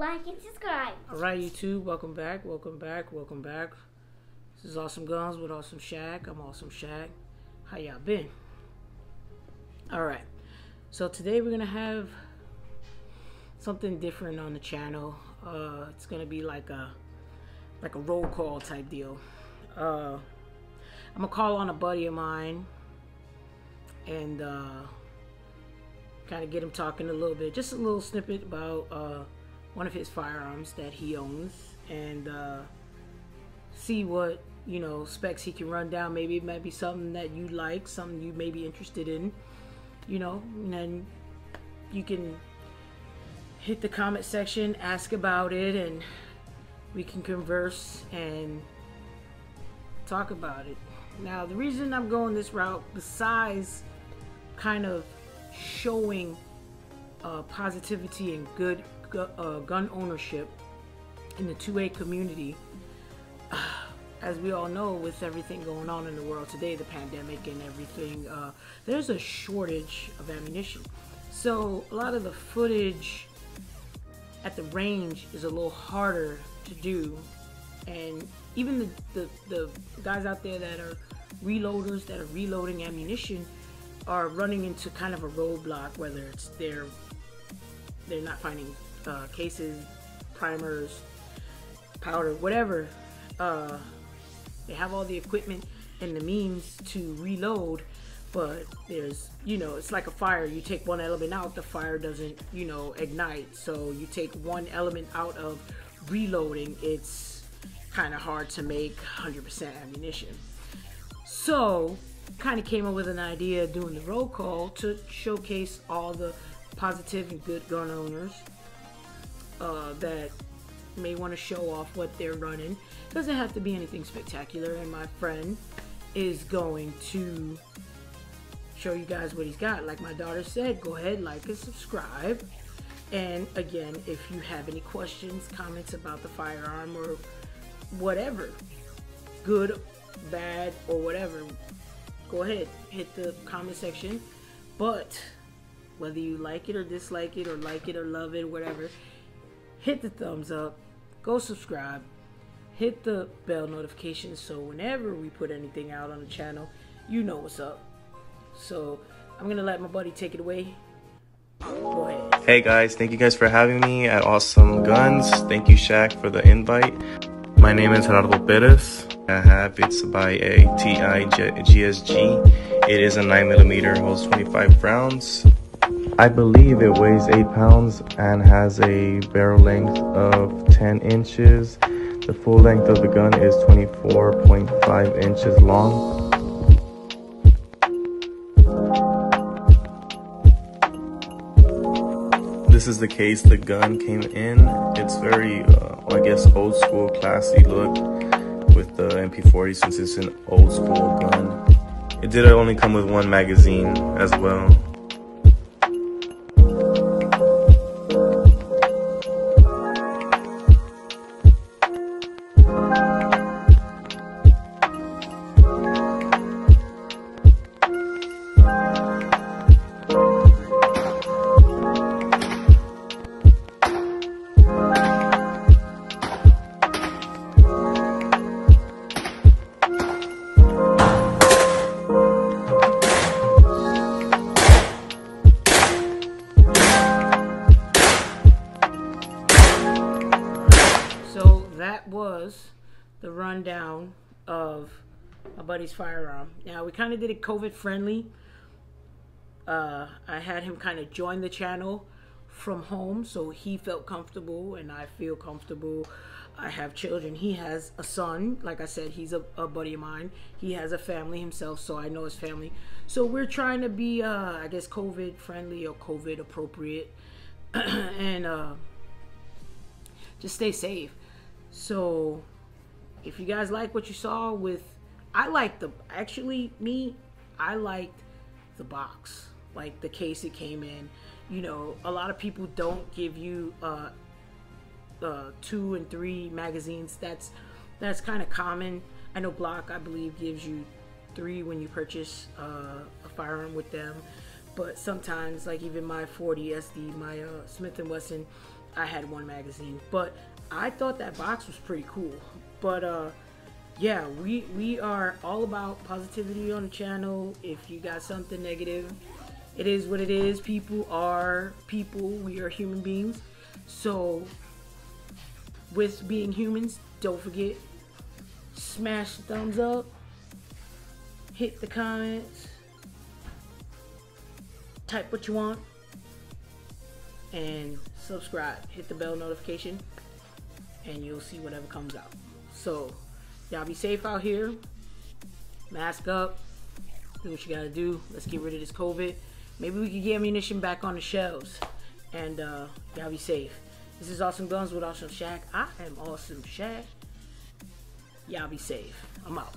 like, and subscribe. All right, YouTube, welcome back, welcome back, welcome back. This is Awesome Gunz with Awesome Shaq. I'm Awesome Shaq. How y'all been? All right, so today we're gonna have something different on the channel. Uh, it's gonna be like a like a roll call type deal. Uh, I'm gonna call on a buddy of mine and uh, kind of get him talking a little bit, just a little snippet about uh, one of his firearms that he owns, and uh, see what you know specs he can run down. Maybe it might be something that you like, something you may be interested in, you know, and then you can hit the comment section, ask about it, and we can converse and talk about it. Now, the reason I'm going this route, besides kind of showing uh, positivity and good gu- uh, gun ownership in the 2A community, as we all know, with everything going on in the world today, the pandemic and everything, uh, there's a shortage of ammunition. So, a lot of the footage at the range is a little harder to do and even the, the, the guys out there that are reloaders that are reloading ammunition are running into kind of a roadblock whether it's they're they're not finding uh, cases primers powder whatever uh, they have all the equipment and the means to reload but there's you know it's like a fire. You take one element out the fire doesn't you know ignite. So you take one element out of reloading it's kind of hard to make 100% ammunition. So kind of came up with an idea doing the roll call to showcase all the positive and good gun owners uh, that may want to show off what they're running doesn't have to be anything spectacular and my friend is going to show you guys what he's got. Like my daughter said, go ahead, like and subscribe. And again, if you have any questions, comments about the firearm or whatever, good, bad, or whatever, go ahead, hit the comment section. But whether you like it or dislike it, or like it or love it, whatever, hit the thumbs up, go subscribe, hit the bell notification so whenever we put anything out on the channel, you know what's up. So I'm gonna let my buddy take it away. Go ahead. Hey guys, thank you guys for having me at Awesome Gunz. Thank you, Shaq, for the invite. My name is Gerardo Perez. I have it's by a TI GSG. It is a 9mm, holds 25 rounds. I believe it weighs 8 pounds and has a barrel length of 10 inches. The full length of the gun is 24.5 inches long. This is the case the gun came in. It's very, uh, I guess, old school, classy look with the MP40 since it's an old school gun. It did only come with one magazine as well. That was the rundown of my buddy's firearm. Now we kind of did it COVID friendly. Uh, I had him kind of join the channel from home, so he felt comfortable and I feel comfortable. I have children. He has a son. Like I said, he's a, a buddy of mine. He has a family himself, so I know his family. So we're trying to be, uh, I guess, COVID friendly or COVID appropriate, and uh, just stay safe. So, if you guys like what you saw with, I like the actually me, I liked the box, like the case it came in. You know, a lot of people don't give you uh, uh, two and three magazines. That's that's kind of common. I know Glock I believe, gives you three when you purchase uh, a firearm with them. But sometimes, like even my 40 SD, my uh, Smith and Wesson, I had one magazine, but I thought that box was pretty cool. But uh, yeah, we we are all about positivity on the channel. If you got something negative, it is what it is. People are people. We are human beings. So with being humans, don't forget smash the thumbs up, hit the comments, type what you want, and subscribe. Hit the bell notification, and you'll see whatever comes out. So, y'all be safe out here. Mask up. Do what you gotta do. Let's get rid of this COVID. Maybe we can get ammunition back on the shelves. And uh, y'all be safe. This is Awesome Gunz with Awesome Shaq. I am Awesome Shaq. Y'all be safe. I'm out.